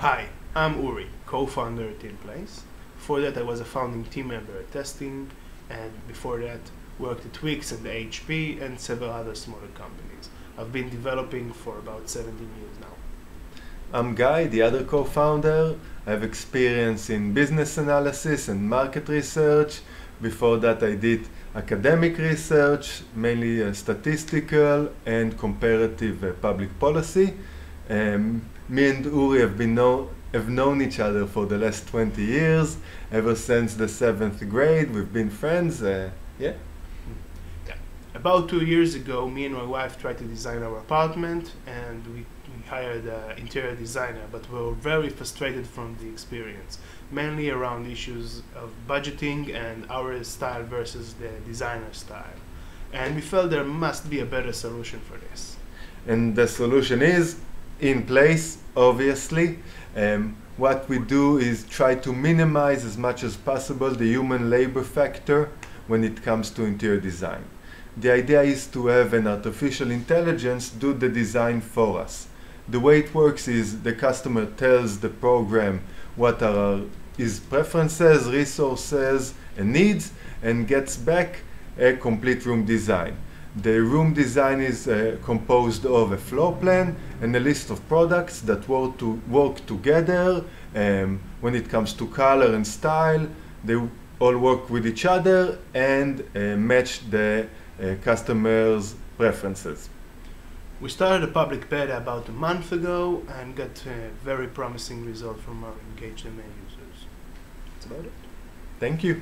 Hi, I'm Uri, co-founder at InPlace. Before that, I was a founding team member at Testim, and before that, worked at Wix and HP and several other smaller companies. I've been developing for about 17 years now. I'm Guy, the other co-founder. I have experience in business analysis and market research. Before that, I did academic research, mainly uh, statistical and comparative uh, public policy. Um, me and Uri have been know, have known each other for the last 20 years. Ever since the seventh grade, we've been friends. Uh, yeah. Yeah. About two years ago, me and my wife tried to design our apartment, and we, we hired an interior designer, but we were very frustrated from the experience, mainly around issues of budgeting and our style versus the designer style. And we felt there must be a better solution for this. And the solution is InPlace, obviously. Um, what we do is try to minimize as much as possible the human labor factor when it comes to interior design. The idea is to have an artificial intelligence do the design for us. The way it works is the customer tells the program what are his preferences, resources, and needs, and gets back a complete room design. The room design is uh, composed of a floor plan and a list of products that work, to work together. Um, when it comes to color and style, they all work with each other and uh, match the uh, customer's preferences. We started a public beta about a month ago and got a very promising result from our engaged MA users. That's about it. Thank you.